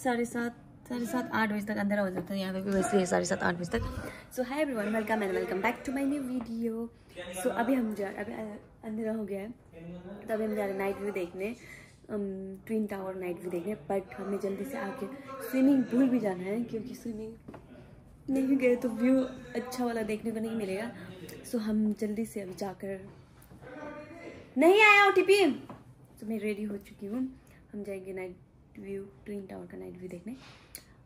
साढ़े सात साढ़े सात आठ बजे तक अंधेरा हो जाता है यहाँ पे भी वैसे साढ़े सात, आठ बजे तक। So hi everyone welcome and welcome back to my new video so अभी हम जा, अभी अंधेरा हो गया है। तो अभी हम जा रहे हैं नाइट व्यू देखने। ट्विन टावर नाइट व्यू देखने बट हमें जल्दी से आके स्विमिंग पूल भी जाना है, क्योंकि स्विमिंग नहीं गए तो व्यू अच्छा वाला देखने को नहीं मिलेगा। सो हम जल्दी से अभी जाकर नहीं आया ओटीपी तो मैं रेडी हो चुकी हूँ। हम जाएँगे नाइट व्यू ट्विन टावर का नाइट व्यू देखने।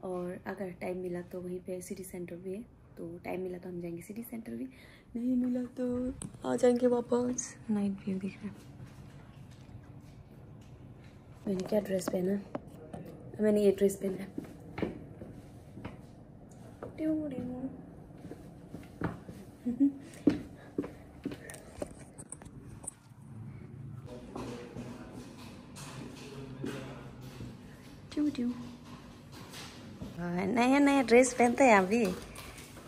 और अगर टाइम मिला तो वहीं पे सिटी सेंटर भी है। तो टाइम मिला तो हम जाएँगे सिटी सेंटर भी। नहीं मिला तो आ जाएँगे वापस। नाइट व्यू देखने मैंने क्या ड्रेस पहना? मैंने ये ड्रेस पहना है। हाँ, नया नया ड्रेस पहनते हैं अभी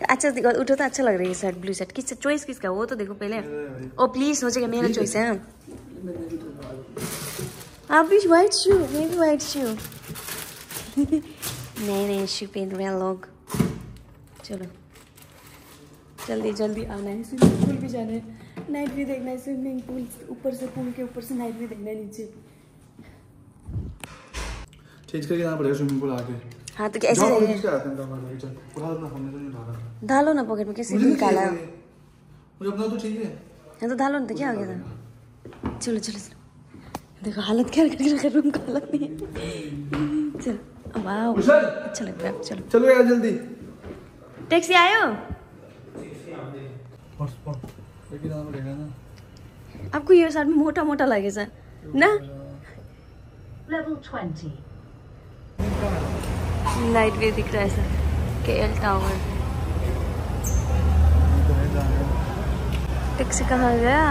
अच्छा उठो तो अच्छा लग रहा है शर्ट ब्लू शर्ट किस चॉइस किसका वो तो देखो पहले ओ प्लीज़ हो जाएगा मेरा चॉइस है आप भी वाइट शू मैं भी वाइट शू नए नए शू पहन रहे हैं लोग चलो। जल्दी जल्दी आना है। स्विमिंग पूल भी जाना है। नाइट भी देखना है स्विमिंग पूल ऊपर से पूल के ऊपर से नाइट भी देखना है नीचे। चेंज करके जाना पड़ेगा स्विमिंग पूल आके। हाँ तो कैसे कर तो उठा डालो ना पॉकेट में कैसे निकाला? मुझे अपना तो चाहिए। हाँ तो डालो ना तो क्या हो गया था? चलो चलो चलो। देखो हालत क्या कर रखा रूम का हालत नहीं है चलो वाह अच्छा लग रहा है चलो। चलो यार जल्दी। टैक्सी आयो? आपको ये साथ में मोटा मोटा लगे सर ना? Level 20. नाइट व्यू दिख रहा है सर के एल टावर टैक्सी कहाँ गया?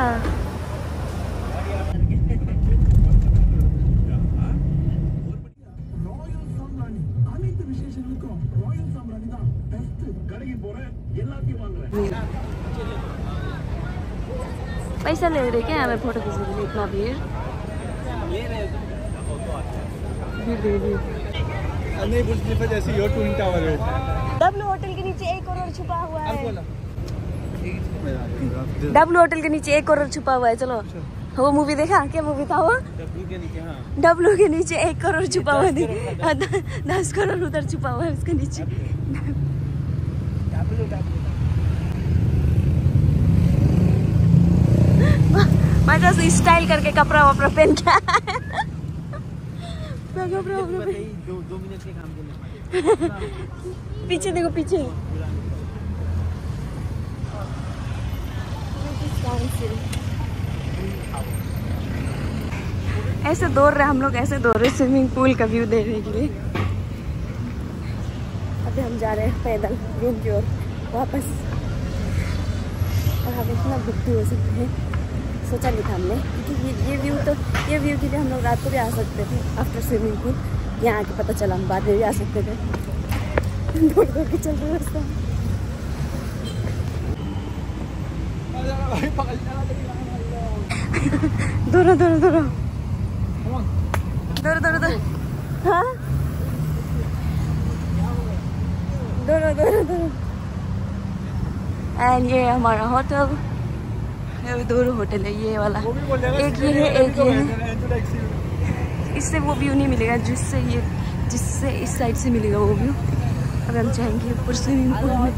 पैसा ले रहे क्या हमें फ़ोटो खींचने के लिए इतना भीड़। भीड़ जैसी यो ट्विन टावर है। होटल के नीचे एक करोड़ छुपा हुआ है। डब्लू होटल के नीचे एक करोड़ छुपा हुआ है चलो। वो मूवी देखा? क्या मूवी था वो? डब्लू के नीचे एक करोड़ छुपा हुआ है। हाँ, दस करोड़ उधर छुपा हुआ है उसके नीचे। मज़ा से स्टाइल करके कपड़ा वपड़ा पहन के। मैं लिए पीछे देखो पीछे। ऐसे दौड़ रहे हम लोग ऐसे दौड़ रहे स्विमिंग पूल का व्यू देखने के लिए। अभी हम जा रहे हैं पैदल रूम की ओर वापस। और हम इतना बुद्धू हो सकते हैं। सोचा नहीं था हमने, क्योंकि ये ये व्यू तो ये व्यू के लिए हम लोग रात को भी आ सकते थे आफ्टर स्विमिंग पूल यहाँ आके पता चला, हम बाद में भी आ सकते थे। दौड़ दौड़ के चल रहे रास्ता दौड़ो दौड़ो दौड़ो। दौड़ो दौड़ो दौड़ो। हाँ? दौड़ो दौड़ो दौड़ो। एंड ये हमारा होटल ये दो होटल है ये वाला। एक ये है एक ये है। इससे वो व्यू नहीं मिलेगा जिससे ये जिससे इस साइड से मिलेगा वो व्यू अब हम जाएँगे ऊपर स्विमिंग पूल में।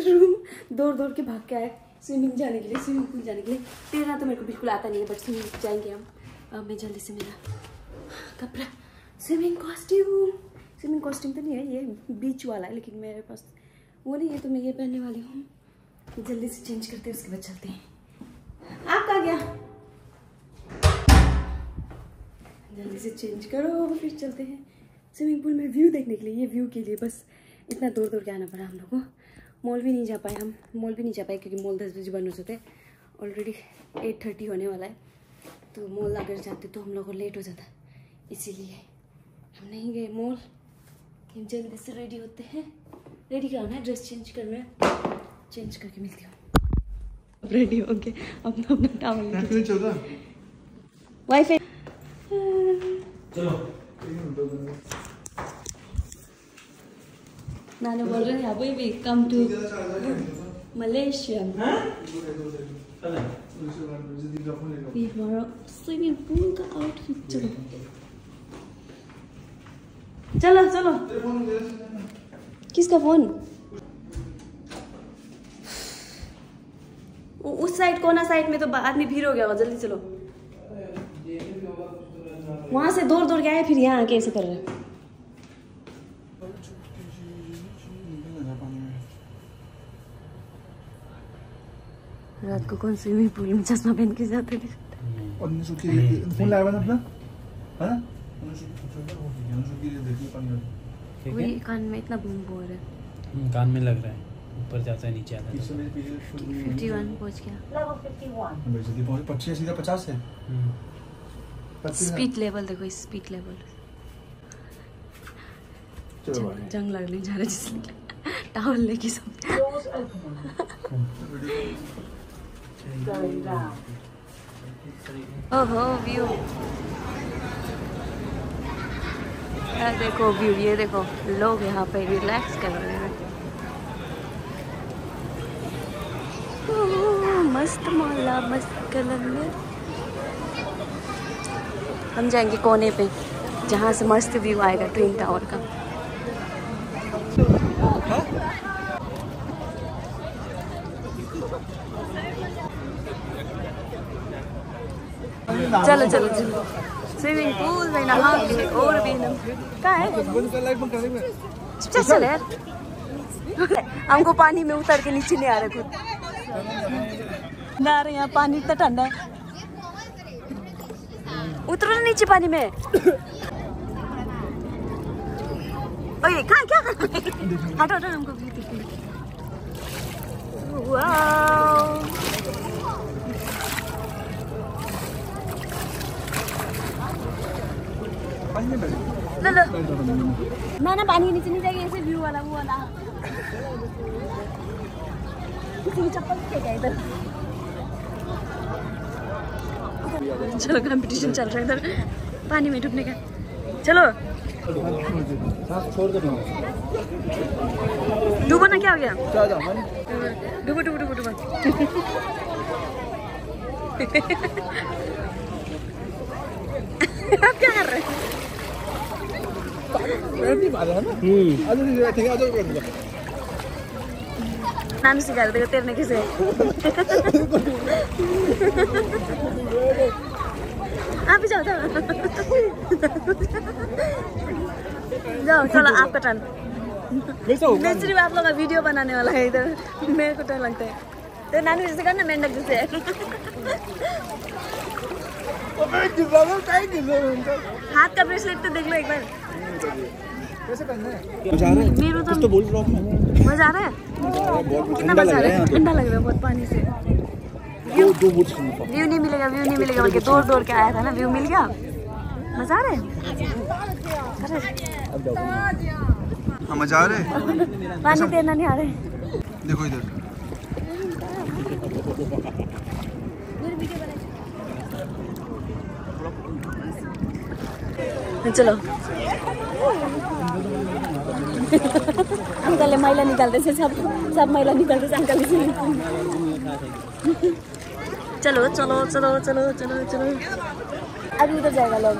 रूम दौड़ दौड़ के भाग के आए स्विमिंग जाने के लिए स्विमिंग पूल जाने के लिए। तैरना तो मेरे को बिल्कुल आता नहीं है बट स्विमिंग जाएँगे हम। अब मैं जल्दी से मेरा कपड़ा स्विमिंग कॉस्ट्यूम स्विमिंग कॉस्ट्यूम तो नहीं है ये बीच वाला है लेकिन मेरे पास वो नहीं है तो मैं ये पहनने वाली हूँ। जल्दी से चेंज करते हैं, उसके बाद चलते हैं। आप कहाँ गया? जल्दी से चेंज करो, फिर चलते हैं। स्विमिंग पूल में व्यू देखने के लिए, ये व्यू के लिए बस इतना दूर दूर के आना पड़ा हम लोग को। मॉल भी नहीं जा पाए हम मॉल भी नहीं जा पाए क्योंकि मॉल दस बजे बंद हो जाते ऑलरेडी एट थर्टी होने वाला है। तो मॉल अगर जाते तो हम लोग को लेट हो जाता। इसीलिए हम नहीं गए मॉल जल्दी से रेडी होते हैं। रेडी कराना है ड्रेस चेंज करना है। चेंज करके मिलती हूँ रेडी हो गए अपना अपना टावल चल रहा वाईफाई चलो। नाना बोल रहे हैं अभी भी कम टू मलेशिया ये हमारा स्विमिंग पूल का आउटफिट चलो। चलो चलो। किसका फ़ोन साइड कोना साइड में तो आदमी भीड़ हो गया होगा जल्दी चलो। वहाँ से दौड़ दौड़ के आए फिर यहाँ आके ऐसे कर रहे हैं। रात को कौन स्विमिंग पूल में चश्मा पहन के जाते थे? और निशु की फ़ोन लाया अपना? है? कान में इतना बूम हो रहा है। हम्म, कान में लग रहा है। ऊपर जाता है नीचे आता है। फिफ्टी वन पहुँच गया। Level 51. भाई जल्दी पहुँच पच्चीस सीधा पचास है। हम्म, स्पीड लेवल देखो स्पीड लेवल चलो जंग लगने जा रहा है जिसने टावल लेके सब। ओहो व्यू देखो व्यू ये देखो। लोग यहाँ पे रिलैक्स कर रहे हैं ओह, मस्त मोहल्ला मस्त कलर में। हम जाएँगे कोने पे, जहाँ से मस्त व्यू आएगा, ट्विन टावर का। चलो चलो चलो। स्विमिंग पूल में नहा के और भी कहाँ है? चल चल, यार। हमको पानी में उतर के नीचे नहीं आ रहे खुद। ना रहे यहाँ पानी इतना ठंडा है। उतरो ना नीचे पानी में। ओए, कहाँ, क्या हटो हटो, हमको लो लो। ना ना, पानी नीचे नहीं जाएगी, ऐसे व्यू वाला, वो वाला। किसी की चप्पल फेंका इधर। चलो कंपटीशन चल रहा है इधर। पानी में डूबने का। चलो। डूबो ना क्या हो गया? डूबो डूबो डूबो डूबो। आप क्या कर रहे हैं? रहे थे तैरने किसे आप जाओ जाओ जाओ चलो आपका टर्न सिर्फ आप लोग वीडियो बनाने वाला है इधर मेरे को डर लगता है तो नानी जैसे करना मेंढक जैसे अबे गिरा दो काहे गिरा उनका हाथ का ब्रेसलेट तो देख लो एक बार कैसे करना है? मज़ा आ रहा है? कुछ तो तो बोल रहा हूँ मज़ा आ रहा है? बहुत कितना मज़ा आ रहा है? ठंडा लग रहा है बहुत पानी से। दो दो व्यू नहीं मिलेगा व्यू नहीं मिलेगा बल्कि दौड़ दौड़ के आया था ना व्यू मिल गया। मज़ा आ रहा है? हाँ मज़ा आ रहा है? पानी तैरना नहीं आ रहा है। देखो इधर। चलो। अंकल मैला निकालते थे सब सब मैला निकालते थे अंकल से चलो चलो चलो चलो चलो चलो। अभी उधर जाएगा लोग।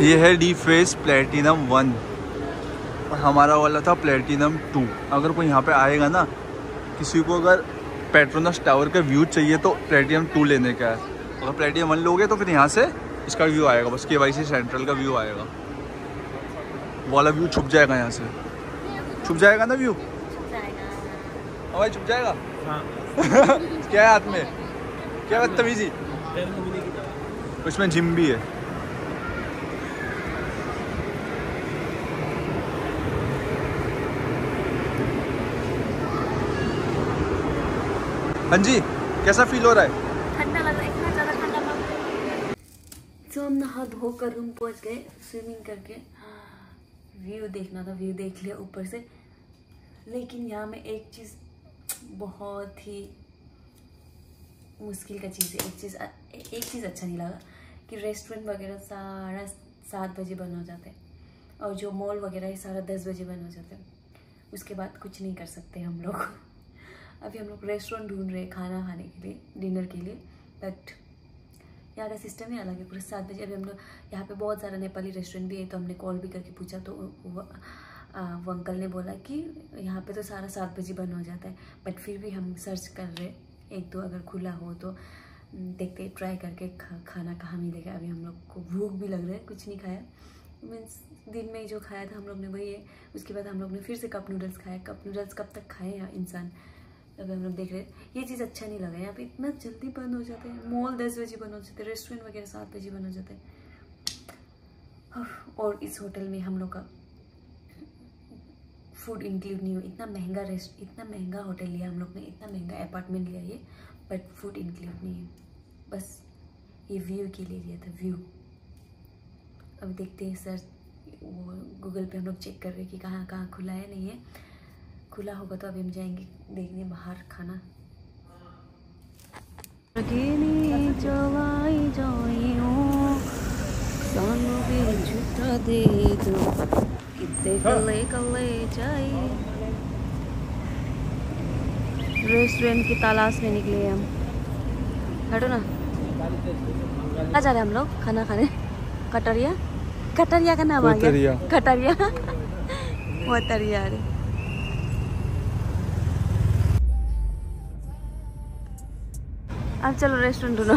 ये है डी फेस प्लेटिनम वन। हमारा वाला था प्लेटिनम टू। अगर कोई यहाँ पे आएगा ना किसी को अगर पेट्रोनस टावर का व्यू चाहिए तो प्लेटिनम टू लेने का है। अगर प्लेटिनम वन लोगे तो फिर यहाँ से इसका व्यू आएगा बस के वाई सी सेंट्रल का व्यू आएगा। वाला व्यू छुप जाएगा यहाँ से। छुप जाएगा ना व्यू हाँ भाई छुप जाएगा। हाँ। क्या है हाथ में? क्या बदतमीजी? उसमें जिम भी है। हाँ जी, कैसा फील हो रहा है? ठंडा लग रहा है ज़्यादा ठंडा लग तो हम नहा धोकर रूम पहुँच गए स्विमिंग करके व्यू देखना था व्यू देख लिया ऊपर से। लेकिन यहाँ में एक चीज़ बहुत ही मुश्किल का चीज़ है, एक चीज़ एक चीज़ अच्छा नहीं लगा कि रेस्टोरेंट वगैरह सारा सात बजे बंद हो जाते हैं और जो मॉल वगैरह है, सारा दस बजे बंद हो जाते हैं। उसके बाद कुछ नहीं कर सकते हम लोग। अभी हम लोग रेस्टोरेंट ढूंढ रहे हैं खाना खाने के लिए डिनर के लिए बट यहाँ का सिस्टम ही अलग है पूरे सात बजे अभी हम लोग यहाँ पे बहुत सारा नेपाली रेस्टोरेंट भी है तो हमने कॉल भी करके पूछा तो वो वो अंकल ने बोला कि यहाँ पे तो सारा सात बजे बंद हो जाता है बट फिर भी हम सर्च कर रहे एक दो अगर खुला हो तो हम्म, देखते ट्राई करके खा, खाना कहाँ मिलेगा अभी हम लोग को भूख भी लग रहा है कुछ नहीं खाया। मीन्स दिन में जो खाया था हम लोग ने वही है उसके बाद हम लोग ने फिर से कप नूडल्स खाया कप नूडल्स कब तक खाए इंसान? अभी हम लोग देख रहे हैं, ये चीज़ अच्छा नहीं लगा यहाँ पे इतना जल्दी बंद हो जाते हैं। मॉल दस बजे बंद हो जाते हैं, रेस्टोरेंट वगैरह सात बजे बंद हो जाते हैं। और इस होटल में हम लोग का फ़ूड इंक्लूड नहीं हो इतना महँगा रेस्ट इतना महँगा होटल लिया हम लोग ने, इतना महँगा अपार्टमेंट लिया ये बट फ़ूड इंक्लूड नहीं है। बस ये व्यू के लिए लिया था व्यू अब देखते हैं सर वो गूगल पे हम लोग चेक कर रहे हैं कि कहाँ कहाँ खुला है, नहीं है। खुला होगा तो अभी हम जाएँगे देखने बाहर खाना। चाहिए रेस्टोरेंट की तलाश में निकले हम। हटो ना। कहाँ जा रहे हम लोग खाना खाने? कटरिया? कटरिया का नाम आ गया। कटरिया। मोतरिया अरे अब चलो रेस्टोरेंट ढूंढो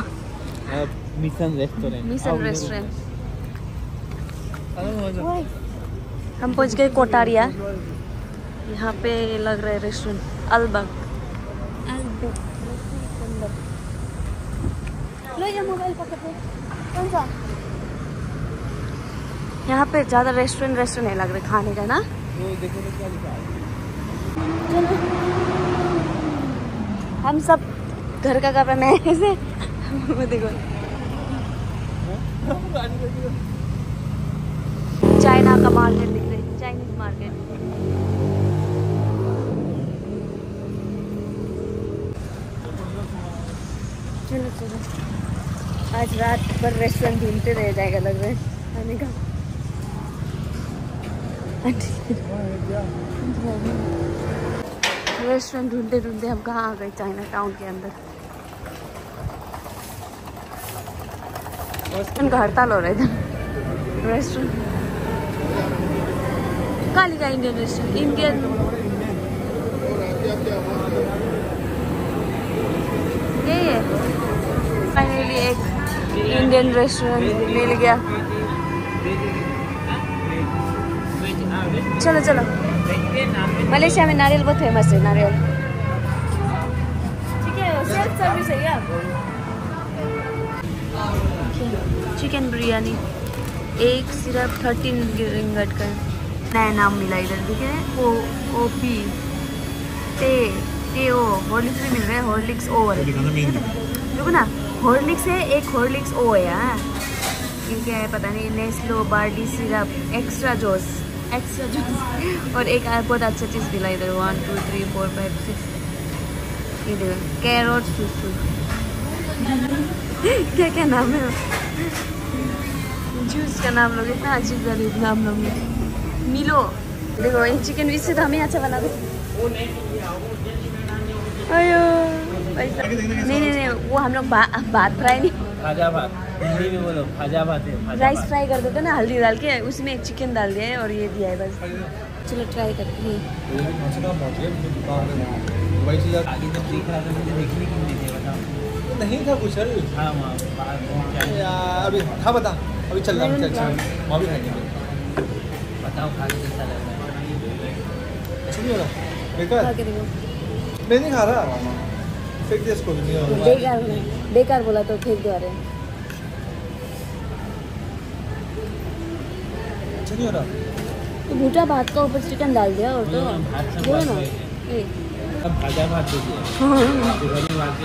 मिशन रेस्टोरेंट मिशन रेस्टोरेंट हम पहुँच गए कोटारिया। यहाँ पे लग रहा है रेस्टोरेंट अलबग लो ये मोबाइल पकड़ कौन सा? यहाँ पे ज़्यादा रेस्टोरेंट रेस्टोरेंट नहीं लग रहे खाने का ना? चलो हम सब घर का रहे हैं ऐसे देखो। चाइना का मार्केट दिख रहा चाइनीज़ मार्केट। चलो चलो। आज रात भर रेस्टोरेंट ढूंढते रह जाएगा लग रहा है, खाने का। रेस्टोरेंट ढूंढते ढूंढते हम कहाँ आ गए चाइना टाउन के अंदर? उनका हड़ताल हो रहा था रेस्टोरेंट काली का इंडियन रेस्टोरेंट इंडियन यही है फाइनली एक इंडियन रेस्टोरेंट मिल गया। चलो चलो। मलेशिया में नारियल बहुत फ़ेमस है, नारियल। ठीक है सेल्फ सर्विस है क्या? चिकन बिरयानी एक सिर्फ़ थर्टीन रिंगट का नया नाम मिला इधर ठीक है? ओ ओ पी टे टे ओ हॉर्लिक्स भी मिल रहा है हॉर्लिक्स ओ देखो ना हॉर्लिक्स है एक हॉर्लिक्स ओ है हाँ। क्या है पता नहीं नेस्लो Bardi syrup extra juice extra juice और एक बहुत अच्छा चीज़ मिला इधर one two three four five six देखो कैरोट सुसु क्या क्या नाम है जूस का नाम लोग? इतना अजीब गरीब नाम लोग मिलो। देखो ये चिकन विच से तो हमें अच्छा बना दो। अयो पैसा। नहीं नहीं नहीं वो हम लोग भा, भात फ्राई नहीं। खाजा भात। हिंदी में बोलो खाजा भात है राइस फ्राई कर देते ना हल्दी डाल के उसमें चिकन डाल दिया है और ये दिया है बस। चलो ट्राई करते हैं। नहीं दिया था कुछ अरे। हाँ यार, अभी हाँ बता। अभी चल रहा चल चल। वहाँ भी खाएँगे। बताओ खा के कैसा लग रहा है नहीं खा बेकार मैं नहीं खा रहा। फेंक दे इसको हो बेकार बोला बेकार बोला तो फेंक दो अरे। अच्छा नहीं हो रहा तो भूटा भात का ऊपर चिकन डाल दिया और तो हाँ, बात ना। अब भाजा भात भी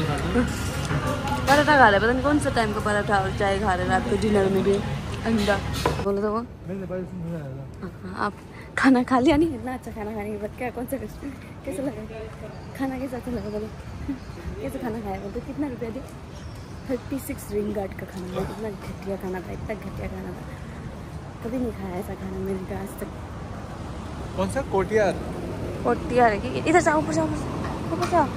खाते पराठा खा रहे पता नहीं कौन सा टाइम का पराठा और चाय खा रहे रात को डिनर में भी। अंडा। बोलो तो वो। हाँ, आप खाना खा लिया नहीं? इतना अच्छा खाना खाने के बाद क्या कौन सा कैसा लगा? खाना कैसा अच्छा लगा बोलो। कैसे खाना खाया बोलते कितना रुपया दे थर्टी सिक्स रिंग गार्ड का खाना था इतना घटिया खाना था इतना घटिया खाना था। कभी नहीं खाया ऐसा खाना मैंने तो आज तक। कौन सा? कोटियार। फोर्टी आ रही इधर जाओ ऊपर जाओ ऊपर जाओ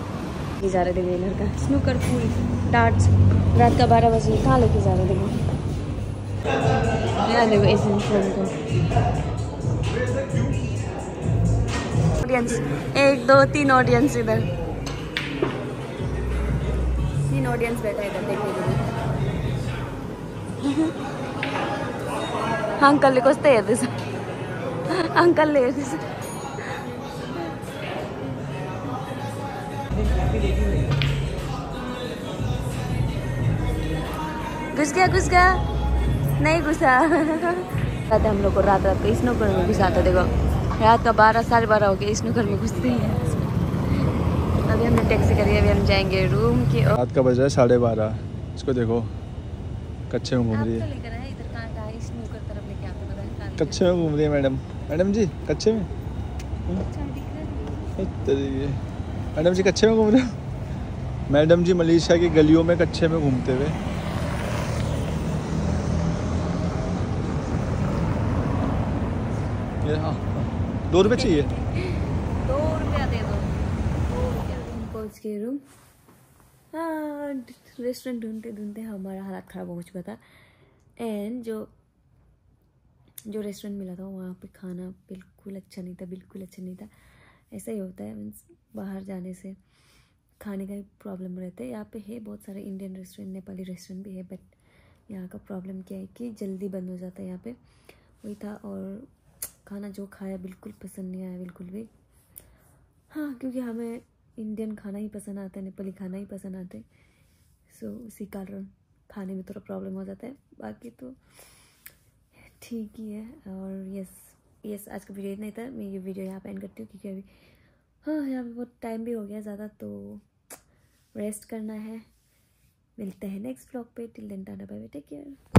ये जा रहे थे लड़का स्नूकर पूल डार्ट्स रात का बारह बजे कहाँ लेके जा रहे थे यहाँ देखो एशियन फ़िल्म को। एक, दो, तीन ऑडियंस इधर। तीन ऑडियंस बैठा इधर देखने के लिए। अंकल को अंकल ले घुस गया घुस गया। नहीं घुसा। कहते हम लोग को रात रात को स्नूकर में घुसाता देखो। रात का बारह साढ़े बारह हो गया स्नूकर में घुसते हैं अभी हमने टैक्सी करी अभी हम जाएँगे रूम की ओर। रात का बज रहा है साढ़े बारह। इसको देखो। कच्चे में घूम रही है। कच्चे में घूम रही है मैडम। मैडम जी कच्चे में? मैडम जी, कच्चे में घूम रहे मैडम जी मलेशिया की गलियों में कच्चे में घूमते हुए। हाँ हाँ। दो रुपये चाहिए रूम हाँ रेस्टोरेंट ढूंढते ढूंढते हमारा हालत ख़राब हो चुका था। एंड जो जो रेस्टोरेंट मिला था, वहाँ पे खाना बिल्कुल अच्छा नहीं था, बिल्कुल अच्छा नहीं था। ऐसा ही होता है मीन्स बाहर जाने से खाने का ही प्रॉब्लम रहता है। यहाँ पे है बहुत सारे इंडियन रेस्टोरेंट नेपाली रेस्टोरेंट भी है बट यहाँ का प्रॉब्लम क्या है कि जल्दी बंद हो जाता है यहाँ पे। वही था और खाना जो खाया बिल्कुल पसंद नहीं आया बिल्कुल भी। हाँ क्योंकि हमें इंडियन खाना ही पसंद आता है नेपाली खाना ही पसंद आता है। सो उसी कारण खाने में थोड़ा प्रॉब्लम हो जाता है। बाकी तो ठीक ही है और यस यस आज का वीडियो इतना ही था। मैं ये वीडियो यहाँ पे एंड करती हूँ, क्योंकि अभी हाँ पे बहुत टाइम भी हो गया ज़्यादा तो रेस्ट करना है। मिलते हैं नेक्स्ट ब्लॉग पे। टिल दिन टाटा बाय टेक केयर